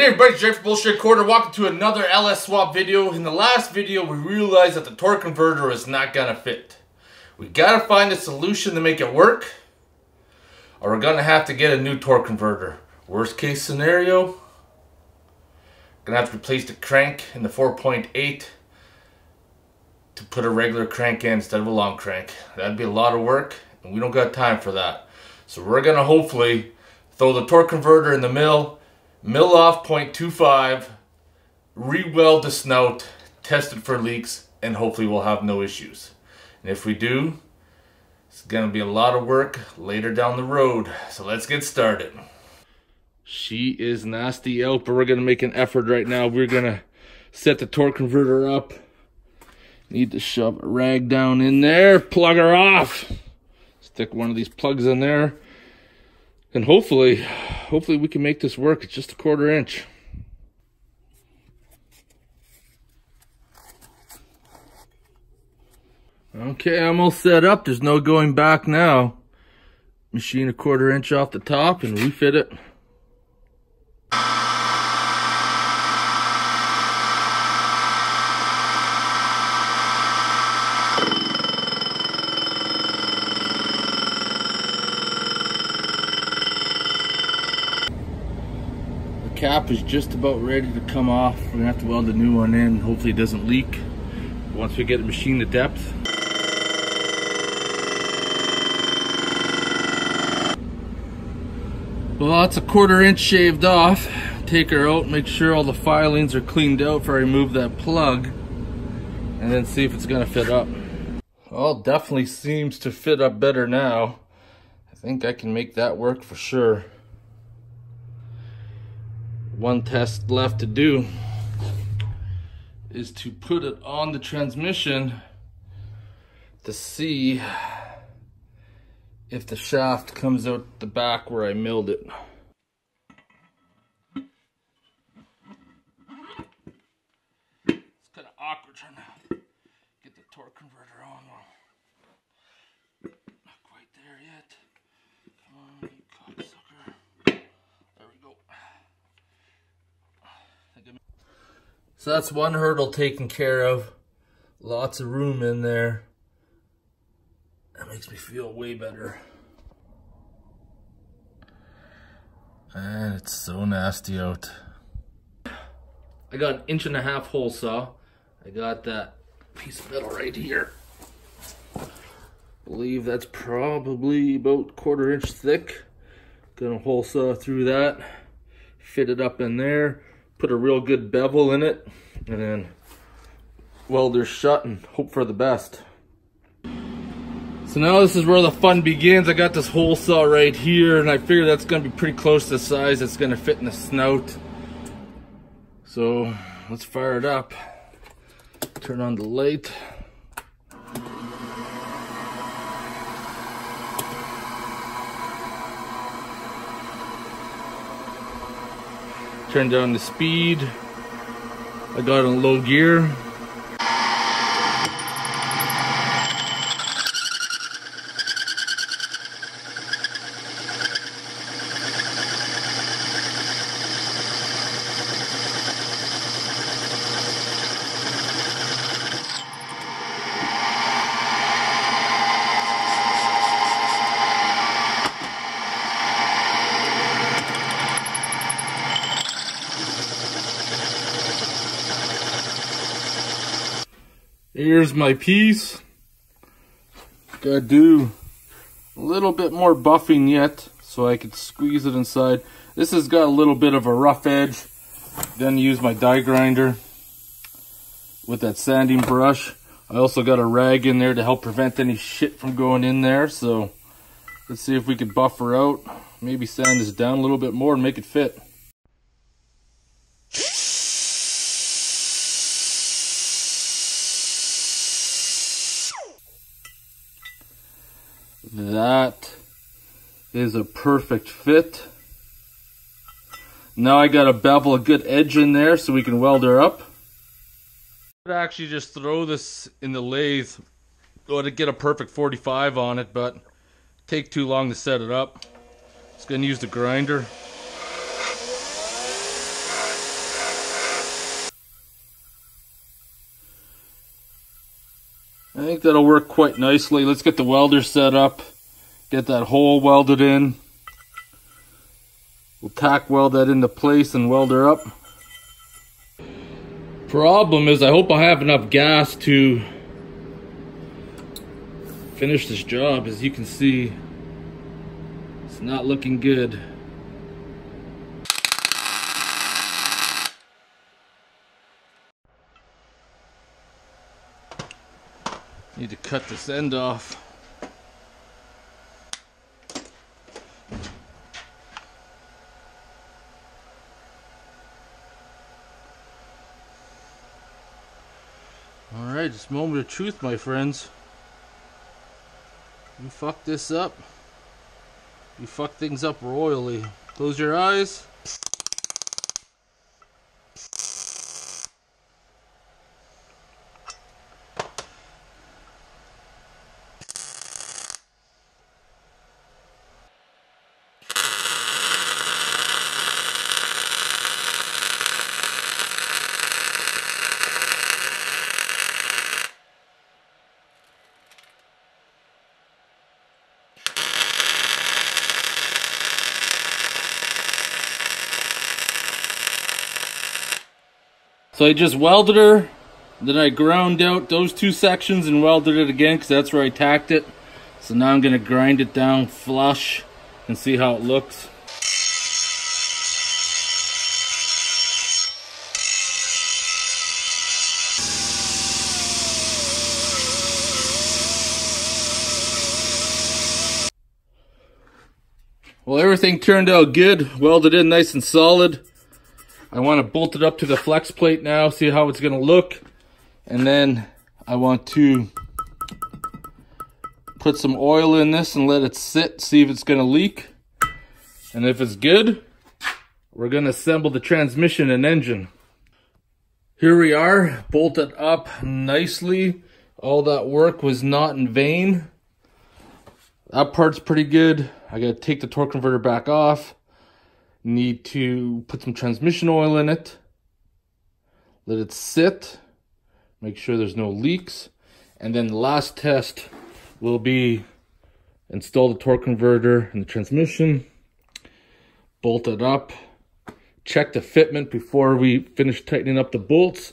Everybody, Jay for Bullshit Quarter. Welcome to another LS swap video. In the last video, we realized that the torque converter is not gonna fit. We gotta find a solution to make it work, or we're gonna have to get a new torque converter. Worst case scenario, gonna have to replace the crank in the 4.8 to put a regular crank in instead of a long crank. That'd be a lot of work, and we don't got time for that. So we're gonna hopefully throw the torque converter in the mill, mill off 0.25, re-weld the snout, test it for leaks, and hopefully we'll have no issues. And if we do, it's gonna be a lot of work later down the road. So let's get started. She is nasty out, but we're gonna make an effort right now. We're gonna set the torque converter up. Need to shove a rag down in there, plug her off. Stick one of these plugs in there. And hopefully, hopefully we can make this work. It's just a quarter inch. Okay, I'm all set up. There's no going back now. Machine a quarter inch off the top and refit it. Cap is just about ready to come off. We're gonna have to weld a new one in. Hopefully it doesn't leak once we get the machine to depth. Well, that's a quarter inch shaved off. Take her out, make sure all the filings are cleaned out before I remove that plug, and then see if it's gonna fit up. Well, definitely seems to fit up better now. I think I can make that work for sure one test left to do is to put it on the transmission to see if the shaft comes out the back where I milled it. It's kind of awkward trying to get the torque converter on. Not quite there yet. Come on, you cocksucker. There we go. So that's one hurdle taken care of. Lots of room in there. That makes me feel way better. And it's so nasty out. I got an inch and a half hole saw. I got that piece of metal right here. believe that's probably about quarter inch thick. Gonna hole saw through that, fit it up in there put a real good bevel in it, and then weld her shut and hope for the best. So now this is where the fun begins. I got this hole saw right here, and I figure that's gonna be pretty close to the size that's gonna fit in the snout. So let's fire it up. Turn on the light. Turn down the speed. I got in low gear. Here's my piece. Gotta do a little bit more buffing yet so I could squeeze it inside. This has got a little bit of a rough edge. Then use my die grinder with that sanding brush. I also got a rag in there to help prevent any shit from going in there. So let's see if we could buffer out. Maybe sand this down a little bit more and make it fit. That is a perfect fit. Now I got to bevel a good edge in there so we can weld her up. I'd actually just throw this in the lathe go to get a perfect 45 on it, but take too long to set it up. Just gonna use the grinder. I think that'll work quite nicely. Let's get the welder set up. Get that hole welded in. We'll tack weld that into place and weld her up. Problem is I hope I have enough gas to finish this job. As you can see, it's not looking good. Need to cut this end off. Alright, just moment of truth, my friends. You fuck this up. You fuck things up royally. Close your eyes. So I just welded her, then I ground out those two sections and welded it again because that's where I tacked it. So now I'm going to grind it down flush and see how it looks. Well, everything turned out good. Welded in nice and solid. I want to bolt it up to the flex plate now, see how it's going to look. And then I want to put some oil in this and let it sit, see if it's going to leak. And if it's good, we're going to assemble the transmission and engine. Here we are, bolted up nicely. All that work was not in vain. That part's pretty good. I got to take the torque converter back off need to put some transmission oil in it, let it sit, make sure there's no leaks, and then the last test will be install the torque converter in the transmission, bolt it up, check the fitment before we finish tightening up the bolts,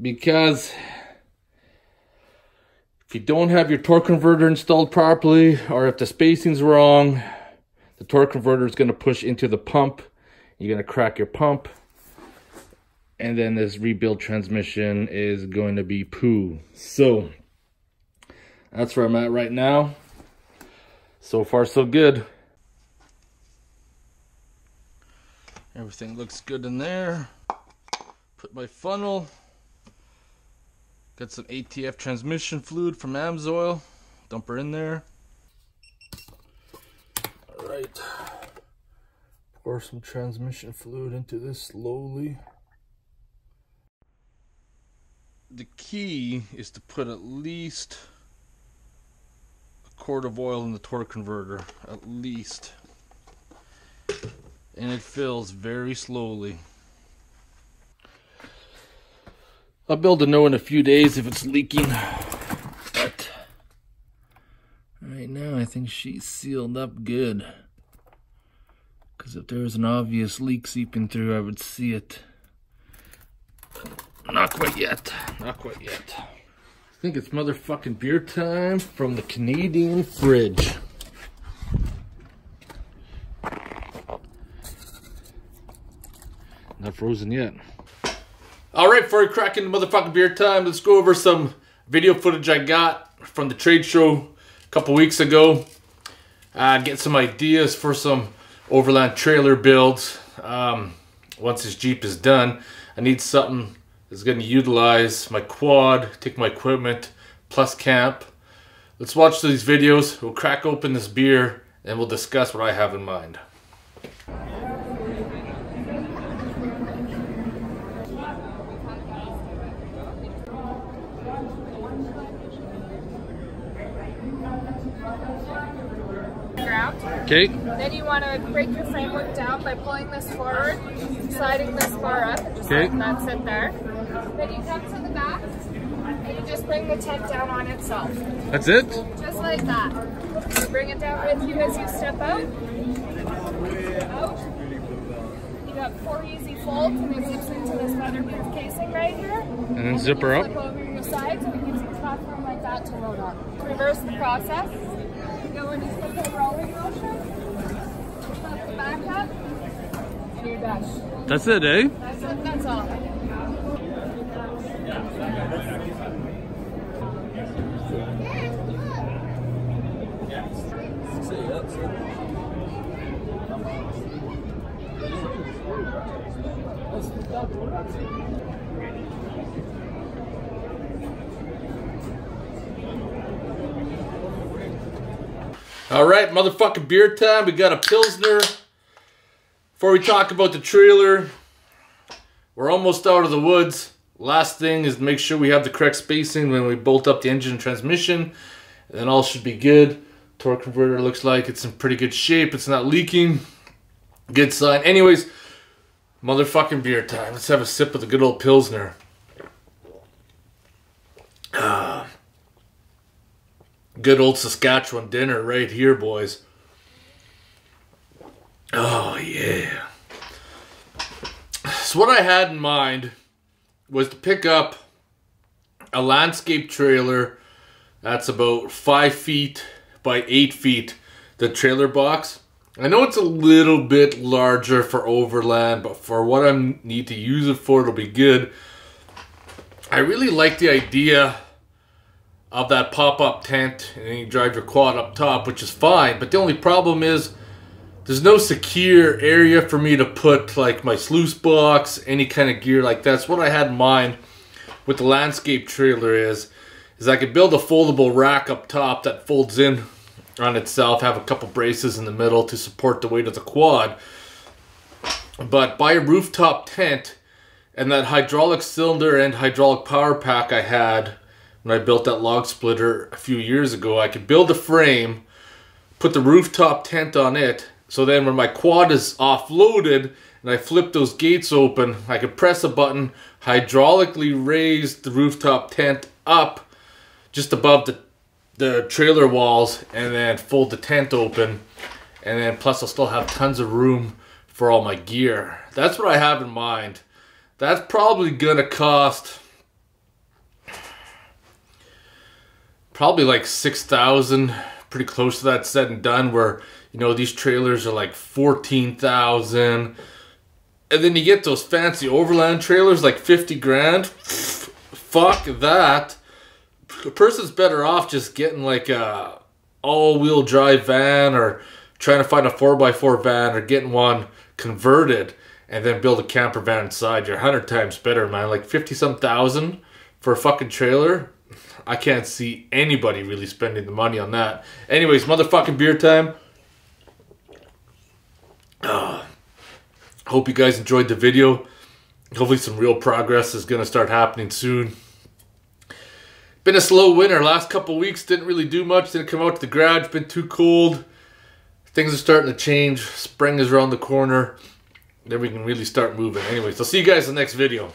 because if you don't have your torque converter installed properly, or if the spacing's wrong, the torque converter is going to push into the pump. You're going to crack your pump. And then this rebuild transmission is going to be poo. So, that's where I'm at right now. So far, so good. Everything looks good in there. Put my funnel. Got some ATF transmission fluid from AMSOIL. Dump her in there right. Pour some transmission fluid into this slowly. The key is to put at least a quart of oil in the torque converter, at least. And it fills very slowly. I'll be able to know in a few days if it's leaking. But right now I think she's sealed up good. Because if there was an obvious leak seeping through, I would see it. Not quite yet. Not quite yet. I think it's motherfucking beer time from the Canadian fridge. Not frozen yet. All right, before we crack into motherfucking beer time, let's go over some video footage I got from the trade show a couple weeks ago. Uh, get some ideas for some overland trailer builds. Um, once this Jeep is done, I need something that's going to utilize my quad, take my equipment, plus camp. Let's watch these videos. We'll crack open this beer and we'll discuss what I have in mind. Okay. Then you want to break your framework down by pulling this forward, sliding this bar up, and just okay. that sit there. Then you come to the back and you just bring the tent down on itself. That's it? Just like that. You bring it down with you as you step out. Out. You got four easy folds and it zips into this weatherproof casing right here. And then zip her you up. Flip over your sides and it gives you a platform like that to load on. Reverse the process, you go simple rolling motion. Flip the back up. And. That's it, eh? That's. That's all. All right, motherfucking beer time. We got a Pilsner. Before we talk about the trailer, we're almost out of the woods. Last thing is make sure we have the correct spacing when we bolt up the engine and transmission. And then all should be good. Torque converter looks like it's in pretty good shape. It's not leaking. Good sign. Anyways, motherfucking beer time. Let's have a sip of the good old Pilsner. Ah. Good old Saskatchewan dinner right here, boys. Oh, yeah. So, what I had in mind was to pick up a landscape trailer that's about five feet by eight feet, the trailer box. I know it's a little bit larger for overland, but for what I need to use it for, it'll be good. I really like the idea of that pop-up tent and then you drive your quad up top which is fine but the only problem is there's no secure area for me to put like my sluice box any kind of gear like that's what i had in mind with the landscape trailer is is i could build a foldable rack up top that folds in on itself have a couple braces in the middle to support the weight of the quad. But by a rooftop tent and that hydraulic cylinder and hydraulic power pack i had when I built that log splitter a few years ago, I could build a frame, put the rooftop tent on it, so then when my quad is offloaded and I flip those gates open, I could press a button, hydraulically raise the rooftop tent up just above the, the trailer walls, and then fold the tent open. And then plus I'll still have tons of room for all my gear. That's what I have in mind. That's probably gonna cost probably like 6,000, pretty close to that said and done where, you know, these trailers are like 14,000. And then you get those fancy overland trailers like 50 grand. Fuck that. A person's better off just getting like a all-wheel drive van or trying to find a 4x4 van or getting one converted and then build a camper van inside. You're 100 times better, man. Like 50 some thousand for a fucking trailer I can't see anybody really spending the money on that. Anyways, motherfucking beer time. Uh, hope you guys enjoyed the video. Hopefully some real progress is going to start happening soon. Been a slow winter. Last couple weeks didn't really do much. Didn't come out to the garage. Been too cold. Things are starting to change. Spring is around the corner. Then we can really start moving. Anyways, I'll see you guys in the next video.